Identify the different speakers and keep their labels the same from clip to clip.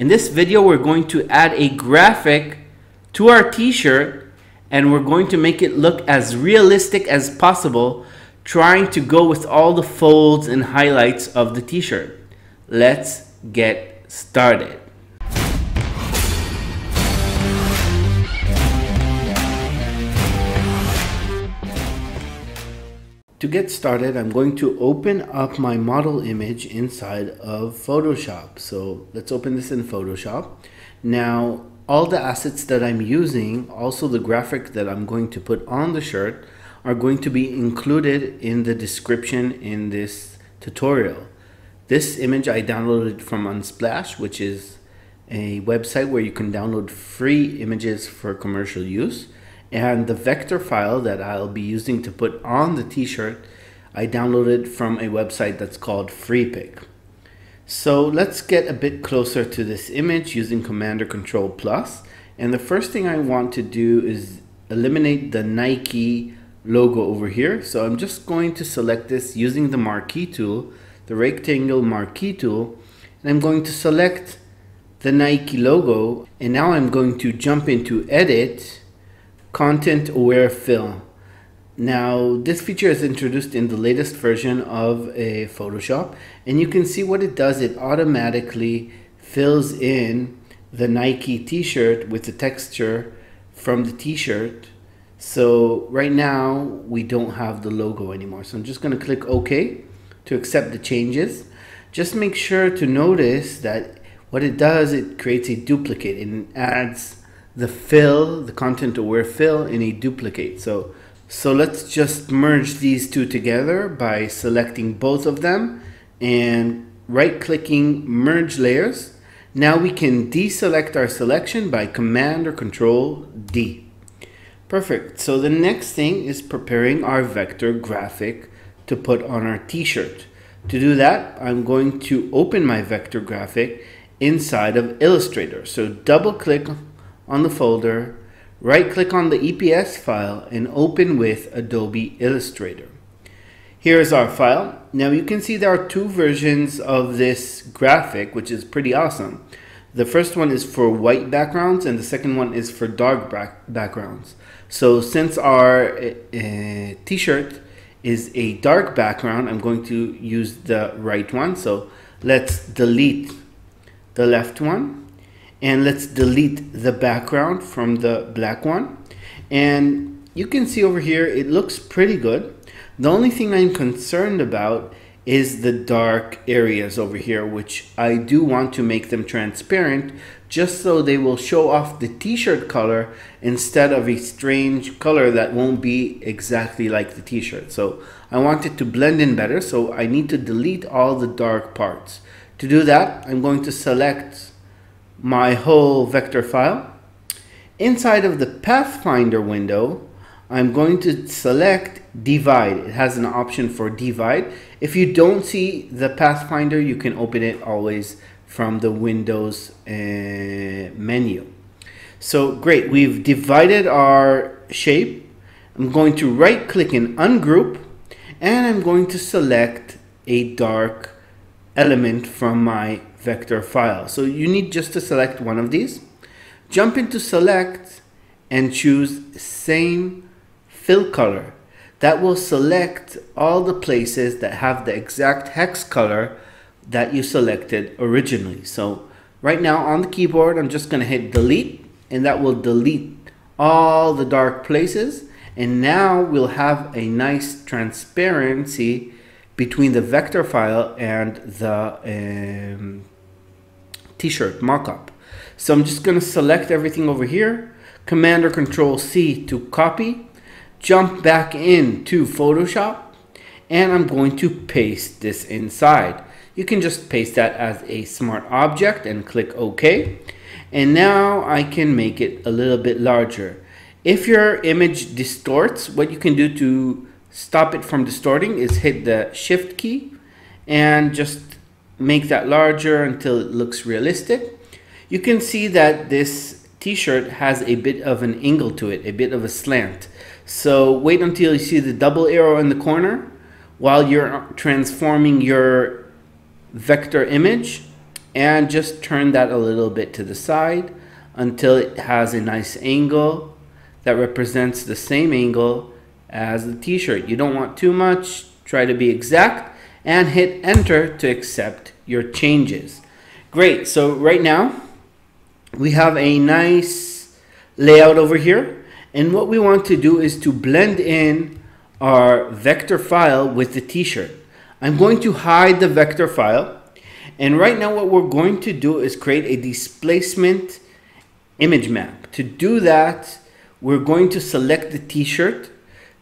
Speaker 1: In this video, we're going to add a graphic to our t-shirt and we're going to make it look as realistic as possible, trying to go with all the folds and highlights of the t-shirt. Let's get started. To get started, I'm going to open up my model image inside of Photoshop. So let's open this in Photoshop. Now, all the assets that I'm using, also the graphic that I'm going to put on the shirt, are going to be included in the description in this tutorial. This image I downloaded from Unsplash, which is a website where you can download free images for commercial use. And the vector file that I'll be using to put on the t-shirt, I downloaded from a website that's called Freepik. So let's get a bit closer to this image using Commander Control Plus. And the first thing I want to do is eliminate the Nike logo over here. So I'm just going to select this using the marquee tool, the rectangle marquee tool, and I'm going to select the Nike logo. And now I'm going to jump into edit content aware fill. Now this feature is introduced in the latest version of a Photoshop and you can see what it does. It automatically fills in the Nike t-shirt with the texture from the t-shirt. So right now we don't have the logo anymore. So I'm just going to click OK to accept the changes. Just make sure to notice that what it does, it creates a duplicate and adds the fill, the content aware fill in a duplicate. So, so let's just merge these two together by selecting both of them and right clicking merge layers. Now we can deselect our selection by command or control D. Perfect. So the next thing is preparing our vector graphic to put on our t-shirt. To do that, I'm going to open my vector graphic inside of Illustrator. So double click on the folder, right click on the EPS file and open with Adobe Illustrator. Here's our file. Now you can see there are two versions of this graphic, which is pretty awesome. The first one is for white backgrounds and the second one is for dark backgrounds. So since our uh, t-shirt is a dark background, I'm going to use the right one. So let's delete the left one and let's delete the background from the black one. And you can see over here it looks pretty good. The only thing I'm concerned about is the dark areas over here which I do want to make them transparent just so they will show off the t-shirt color instead of a strange color that won't be exactly like the t-shirt. So I want it to blend in better so I need to delete all the dark parts. To do that I'm going to select my whole vector file. Inside of the Pathfinder window, I'm going to select divide. It has an option for divide. If you don't see the Pathfinder, you can open it always from the Windows uh, menu. So great, we've divided our shape. I'm going to right click and ungroup and I'm going to select a dark element from my vector file. So you need just to select one of these. Jump into select and choose same fill color. That will select all the places that have the exact hex color that you selected originally. So right now on the keyboard, I'm just gonna hit delete and that will delete all the dark places. And now we'll have a nice transparency between the vector file and the um, t-shirt mockup. So I'm just going to select everything over here, Command or Control C to copy, jump back into Photoshop, and I'm going to paste this inside. You can just paste that as a smart object and click OK. And now I can make it a little bit larger. If your image distorts, what you can do to stop it from distorting is hit the shift key and just make that larger until it looks realistic. You can see that this t-shirt has a bit of an angle to it, a bit of a slant. So wait until you see the double arrow in the corner while you're transforming your vector image and just turn that a little bit to the side until it has a nice angle that represents the same angle as the t-shirt. You don't want too much, try to be exact and hit enter to accept your changes. Great, so right now we have a nice layout over here and what we want to do is to blend in our vector file with the t-shirt. I'm going to hide the vector file and right now what we're going to do is create a displacement image map. To do that, we're going to select the t-shirt.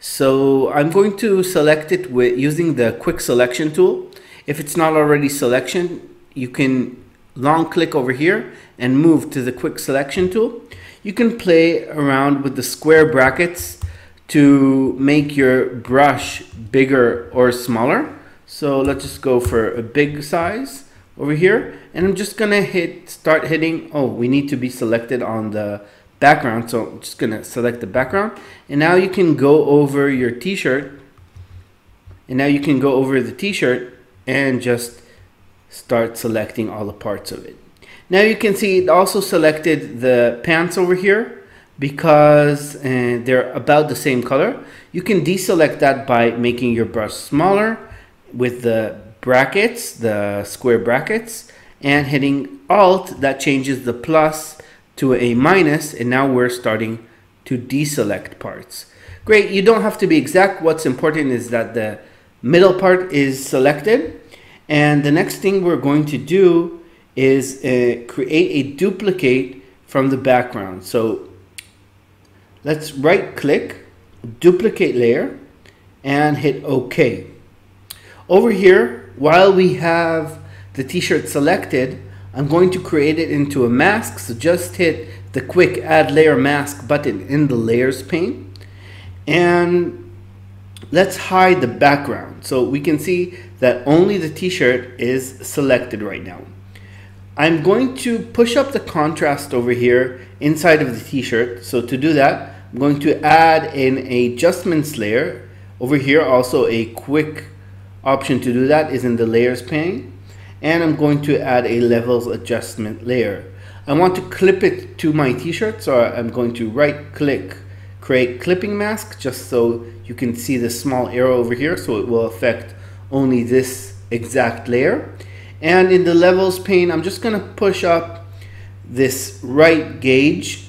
Speaker 1: So I'm going to select it with using the quick selection tool. If it's not already selection, you can long click over here and move to the quick selection tool. You can play around with the square brackets to make your brush bigger or smaller. So let's just go for a big size over here. And I'm just gonna hit, start hitting, oh, we need to be selected on the background. So I'm just gonna select the background. And now you can go over your t-shirt. And now you can go over the t-shirt and just start selecting all the parts of it. Now you can see it also selected the pants over here because uh, they're about the same color. You can deselect that by making your brush smaller with the brackets, the square brackets, and hitting Alt, that changes the plus to a minus, and now we're starting to deselect parts. Great, you don't have to be exact. What's important is that the middle part is selected. And the next thing we're going to do is uh, create a duplicate from the background. So Let's right click, duplicate layer, and hit OK. Over here, while we have the t-shirt selected, I'm going to create it into a mask. So just hit the quick add layer mask button in the layers pane. And let's hide the background. So we can see that only the t-shirt is selected right now. I'm going to push up the contrast over here inside of the t-shirt. So to do that, I'm going to add an adjustments layer. Over here also a quick option to do that is in the layers pane. And I'm going to add a levels adjustment layer. I want to clip it to my t-shirt so I'm going to right click create clipping mask just so you can see the small arrow over here so it will affect only this exact layer. And in the levels pane, I'm just gonna push up this right gauge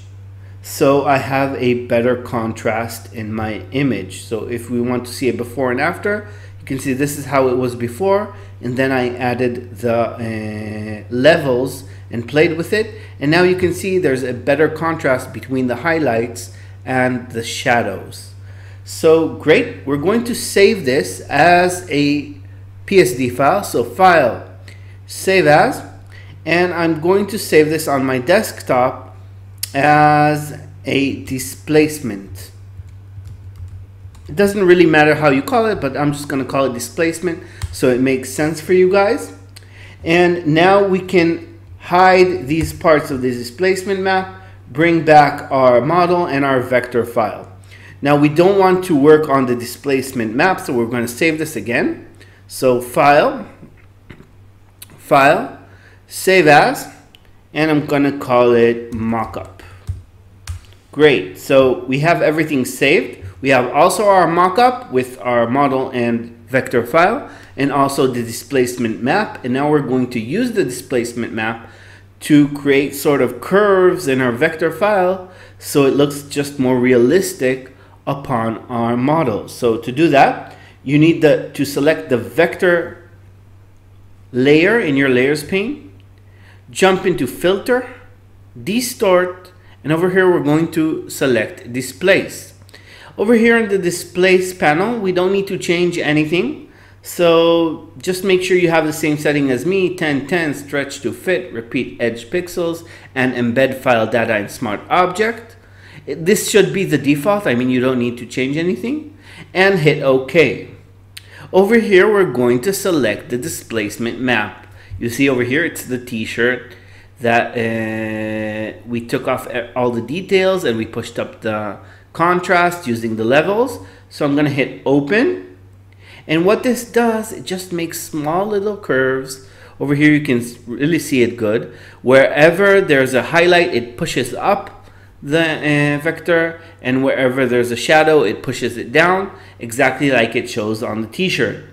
Speaker 1: so I have a better contrast in my image. So if we want to see a before and after, can see this is how it was before and then I added the uh, levels and played with it and now you can see there's a better contrast between the highlights and the shadows. So great, we're going to save this as a PSD file. So file, save as, and I'm going to save this on my desktop as a displacement. It doesn't really matter how you call it, but I'm just going to call it displacement so it makes sense for you guys. And now we can hide these parts of the displacement map, bring back our model and our vector file. Now we don't want to work on the displacement map, so we're going to save this again. So file, file, save as, and I'm going to call it mockup. Great, so we have everything saved. We have also our mockup with our model and vector file and also the displacement map. And now we're going to use the displacement map to create sort of curves in our vector file so it looks just more realistic upon our model. So to do that, you need the, to select the vector layer in your layers pane, jump into filter, distort, and over here we're going to select displace. Over here in the displace panel, we don't need to change anything. So just make sure you have the same setting as me, 1010, stretch to fit, repeat edge pixels, and embed file data in smart object. This should be the default, I mean you don't need to change anything. And hit OK. Over here we're going to select the displacement map. You see over here it's the t-shirt that uh, we took off all the details and we pushed up the contrast using the levels. So I'm gonna hit open. And what this does, it just makes small little curves Over here you can really see it good. Wherever there's a highlight, it pushes up the uh, vector and wherever there's a shadow, it pushes it down exactly like it shows on the t-shirt.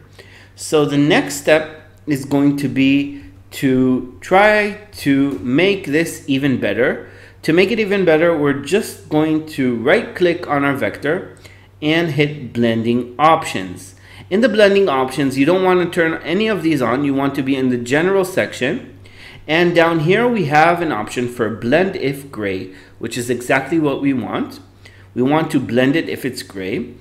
Speaker 1: So the next step is going to be to try to make this even better. To make it even better, we're just going to right click on our vector and hit blending options. In the blending options, you don't want to turn any of these on. You want to be in the general section. And down here, we have an option for blend if gray, which is exactly what we want. We want to blend it if it's gray.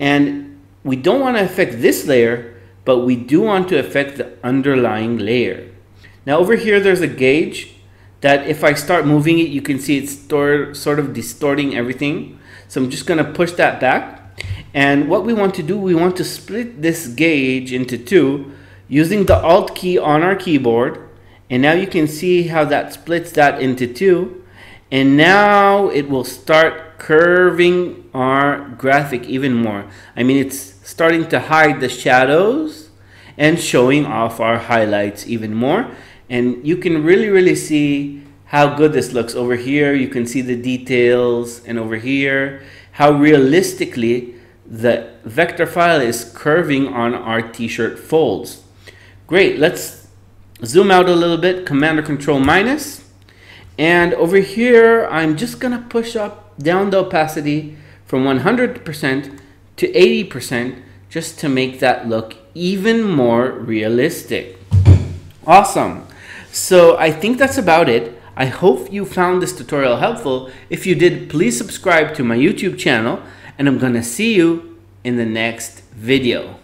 Speaker 1: And we don't want to affect this layer, but we do want to affect the underlying layer. Now over here, there's a gauge that if I start moving it, you can see it's sort of distorting everything. So I'm just gonna push that back and what we want to do, we want to split this gauge into two using the Alt key on our keyboard. And now you can see how that splits that into two. And now it will start curving our graphic even more. I mean, it's starting to hide the shadows and showing off our highlights even more. And you can really, really see how good this looks over here. You can see the details and over here, how realistically the vector file is curving on our t-shirt folds. Great, let's zoom out a little bit, Command or Control minus. And over here, I'm just gonna push up down the opacity from 100% to 80% just to make that look even more realistic. Awesome. So I think that's about it. I hope you found this tutorial helpful. If you did, please subscribe to my YouTube channel and I'm gonna see you in the next video.